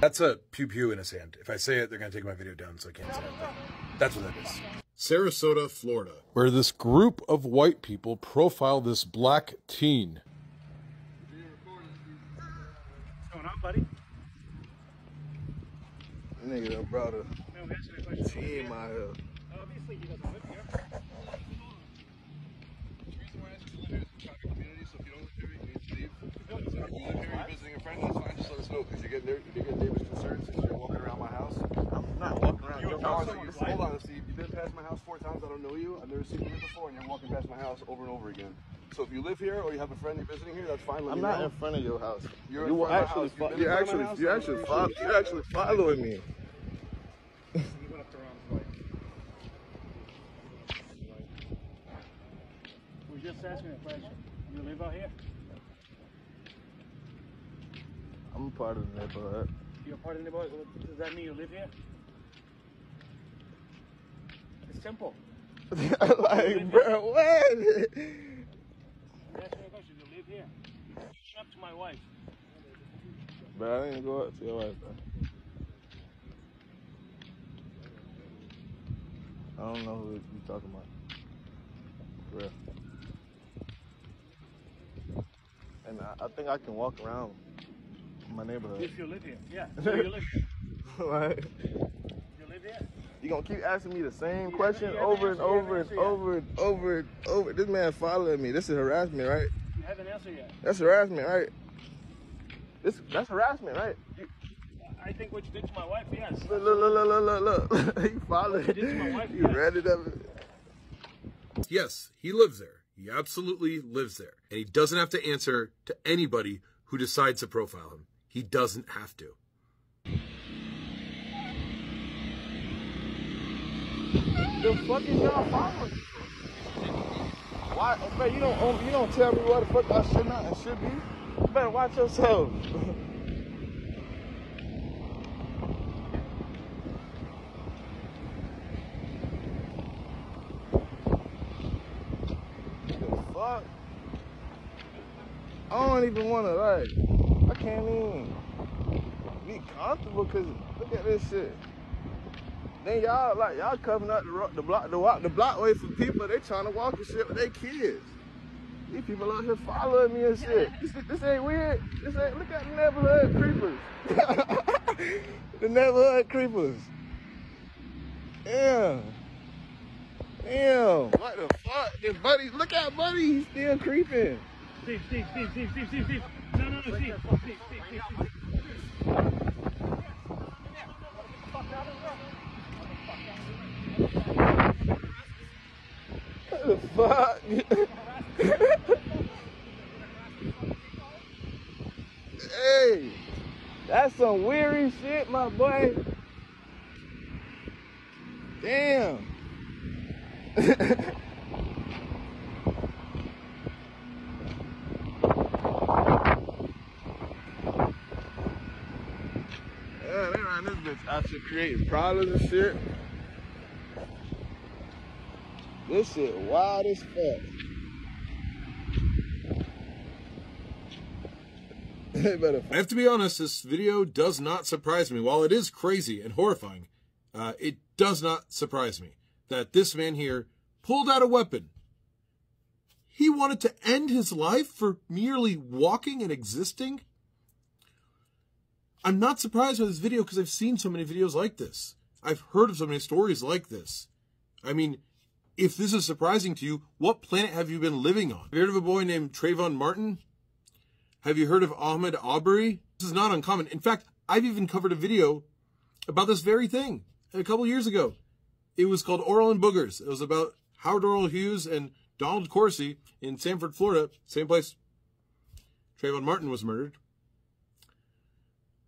That's a pew pew in his hand. If I say it, they're going to take my video down, so I can't say it. But that's what that is. Sarasota, Florida, where this group of white people profile this black teen. What's going on, buddy? Nigga done brought a No, answer the question. team out here. Obviously, he doesn't live here. The reason why I asked you to live here is a private community, so if you don't live here, you need to leave. So if you live here, you're visiting a friend, that's fine, just let us know, because you get, ner- you get neighbors' concerns if you're walking around my house. I'm not walking around your house. Hold on, Steve, you've been past my house four times, I don't know you, I've never seen you here before, and you're walking past my house over and over again. So if you live here, or you have a friend you're visiting here, that's fine, let I'm me not know. in front of your house. You're you in will front of my actually, house. You've fo- been you're in front of actually, you're actually, fo- you're actually following me. You went up the wrong way. We're just asking a question. You live out here? I'm part of the neighborhood. You're part of the neighborhood. Does that mean you live here? It's simple. like, bro, what? I'm asking a question. You live here? You up to my wife. Bro, I didn't go up to your wife, bro. I don't know who you're talking about. For real. And I, I think I can walk around my neighborhood. If you live here. Yeah. So you live here. like, You live here? you gonna keep asking me the same You question haven't- you over haven't and answered- you over and over and over and over. This man following me. This is harassment, right? You haven't answered yet. That's harassment, right? This that's harassment, right? You, I think what you did to my wife, yes. look, look, look, look, look, look, look. you followed What you did to my wife, You yes. read it up. Yes, he lives there. He absolutely lives there. And he doesn't have to answer to anybody who decides to profile him. He doesn't have to. The fuck is y'all following? Why, man? You don't you don't tell me what the fuck I should not and should be. You better watch yourself. the fuck? I don't even want to like. I can't even be comfortable because look at this shit. Then y'all like y'all covering up the, ro- the block the walk the block way for people. They trying to walk and shit with their kids. These people out here following me and shit. This, this ain't weird. This ain't look at the neighborhood creepers. the neighborhood creepers. Yeah. Damn. What the fuck? This buddy, look at buddy, he's still creeping. Steve, Steve, Steve, Steve, Steve, Steve, Steve. Fuck? hey, that's some weary shit, my boy. Damn. Yeah, they ran this bitch out here creating problems and shit. This shit wild as fuck. I have to be honest, this video does not surprise me. While it is crazy and horrifying, uh, it does not surprise me that this man here pulled out a weapon. He wanted to end his life for merely walking and existing. I'm not surprised by this video because I've seen so many videos like this. I've heard of so many stories like this. I mean, if this is surprising to you, what planet have you been living on? Have you heard of a boy named Trayvon Martin? Have you heard of Ahmaud Arbery? This is not uncommon. In fact, I've even covered a video about this very thing a couple years ago. It was called Oral and Boogers. It was about Howard Oral Hughes and Donald Corsi in Sanford, Florida, same place Trayvon Martin was murdered,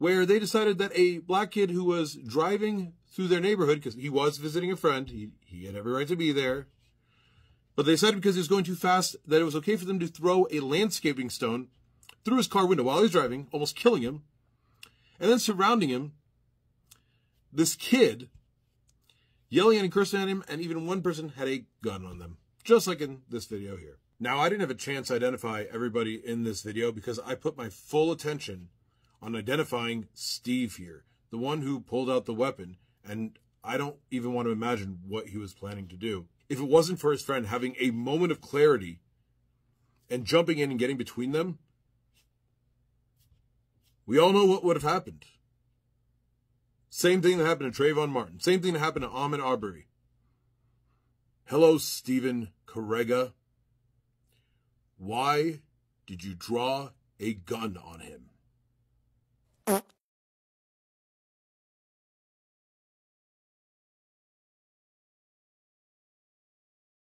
where they decided that a black kid who was driving through their neighborhood, because he was visiting a friend, he, he had every right to be there, but they decided because he was going too fast that it was okay for them to throw a landscaping stone through his car window while he was driving, almost killing him. And then surrounding him, this kid yelling and cursing at him, and even one person had a gun on them, just like in this video here. Now, I didn't have a chance to identify everybody in this video because I put my full attention on identifying Steve here, the one who pulled out the weapon, and I don't even want to imagine what he was planning to do. If it wasn't for his friend having a moment of clarity and jumping in and getting between them, we all know what would have happened. Same thing that happened to Trayvon Martin. Same thing that happened to Ahmaud Arbery. Hello, Stephen Correga. Why did you draw a gun on him?